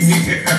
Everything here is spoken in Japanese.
Yeah.